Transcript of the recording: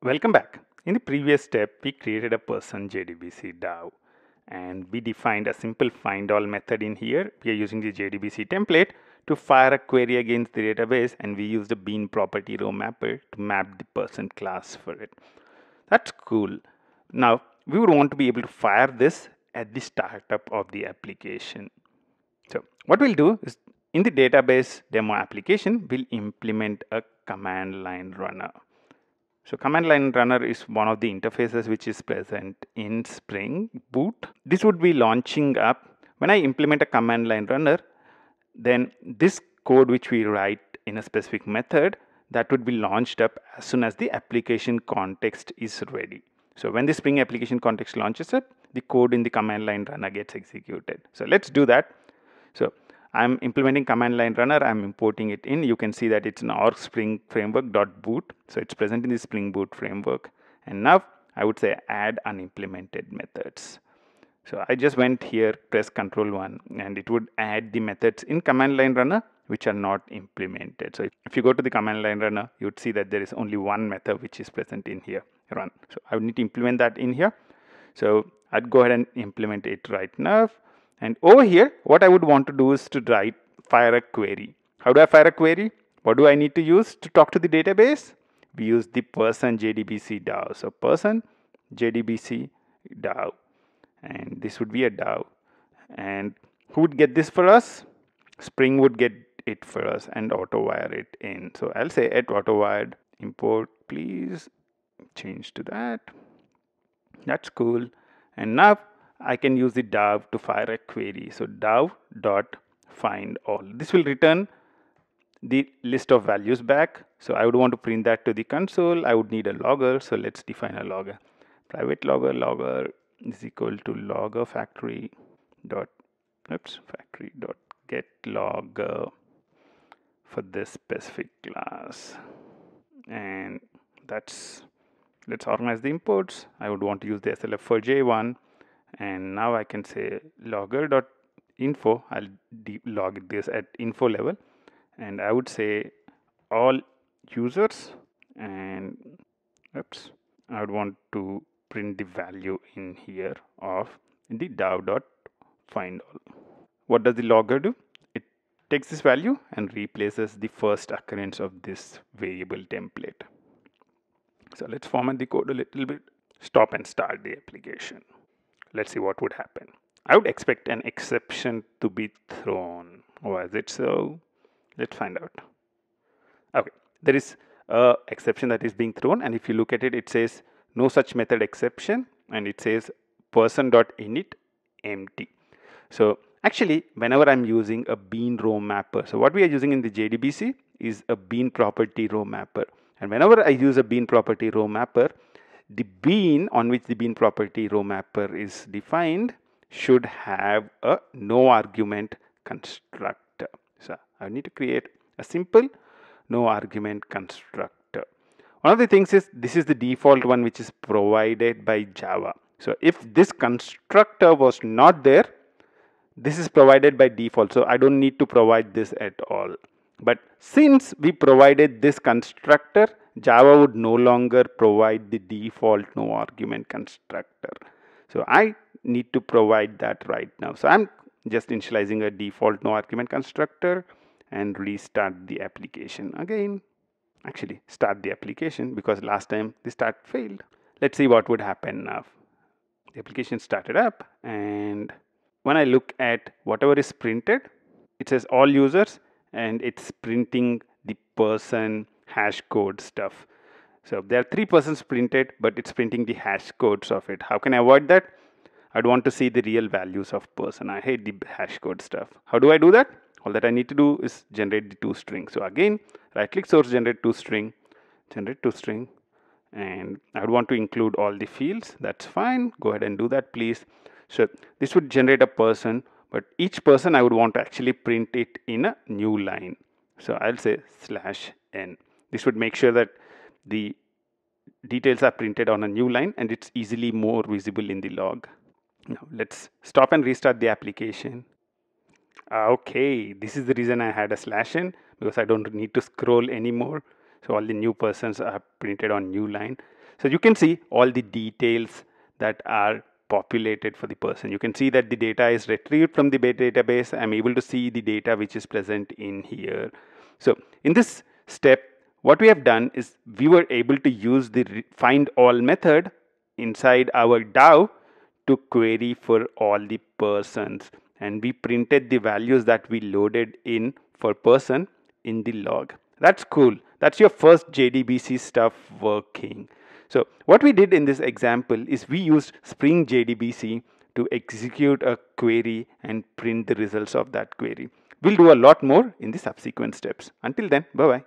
Welcome back. In the previous step, we created a person JDBC DAO and we defined a simple find all method in here. We are using the JDBC template to fire a query against the database and we used a bean property row mapper to map the person class for it. That's cool. Now we would want to be able to fire this at the startup of the application. So what we'll do is in the database demo application, we'll implement a command line runner. So command line runner is one of the interfaces which is present in Spring Boot. This would be launching up. When I implement a command line runner, then this code which we write in a specific method that would be launched up as soon as the application context is ready. So when the Spring application context launches up, the code in the command line runner gets executed. So let's do that. I'm implementing command line runner. I'm importing it in. You can see that it's an org spring framework dot boot. So it's present in the Spring Boot framework. And now I would say add unimplemented methods. So I just went here, press Control 1, and it would add the methods in command line runner which are not implemented. So if you go to the command line runner, you would see that there is only one method which is present in here, run. So I would need to implement that in here. So I'd go ahead and implement it right now. And over here, what I would want to do is to write fire a query. How do I fire a query? What do I need to use to talk to the database? We use the person JDBC DAO. So person JDBC DAO. And this would be a DAO. And who would get this for us? Spring would get it for us and auto wire it in. So I'll say at auto wired import, please change to that. That's cool. And now I can use the DAO to fire a query. So DAO dot find all. This will return the list of values back. So I would want to print that to the console. I would need a logger. So let's define a logger. Private logger logger is equal to logger factory dot oops factory dot get logger for this specific class. And that's let's organize the imports. I would want to use the SLF4J one and now I can say logger dot info I'll log this at info level and I would say all users and oops I would want to print the value in here of the DAO dot find all. What does the logger do? It takes this value and replaces the first occurrence of this variable template. So let's format the code a little bit. Stop and start the application. Let's see what would happen. I would expect an exception to be thrown. Was it so? Let's find out. Okay, there is a exception that is being thrown and if you look at it, it says no such method exception and it says person.init empty. So actually whenever I'm using a bean row mapper, so what we are using in the JDBC is a bean property row mapper. And whenever I use a bean property row mapper, the bean on which the bean property row mapper is defined should have a no argument constructor. So I need to create a simple no argument constructor. One of the things is this is the default one which is provided by Java. So if this constructor was not there, this is provided by default. So I don't need to provide this at all. But since we provided this constructor, Java would no longer provide the default no argument constructor. So I need to provide that right now. So I'm just initializing a default no argument constructor and restart the application again. Actually start the application because last time the start failed. Let's see what would happen now. The application started up and when I look at whatever is printed, it says all users and it's printing the person hash code stuff. So there are three persons printed, but it's printing the hash codes of it. How can I avoid that? I'd want to see the real values of person. I hate the hash code stuff. How do I do that? All that I need to do is generate the toString. So again, right click source generate toString, generate toString, and I would want to include all the fields. That's fine. Go ahead and do that, please. So this would generate a person, but each person I would want to actually print it in a new line. So I'll say slash n. This would make sure that the details are printed on a new line and it's easily more visible in the log. Now let's stop and restart the application. Ah, okay, this is the reason I had a slash n because I don't need to scroll anymore. So all the new persons are printed on new line. So you can see all the details that are populated for the person. You can see that the data is retrieved from the database. I'm able to see the data which is present in here. So in this step, what we have done is we were able to use the find all method inside our DAO to query for all the persons and we printed the values that we loaded in for person in the log. That's cool. That's your first JDBC stuff working. So what we did in this example is we used Spring JDBC to execute a query and print the results of that query. We'll do a lot more in the subsequent steps. Until then, bye-bye.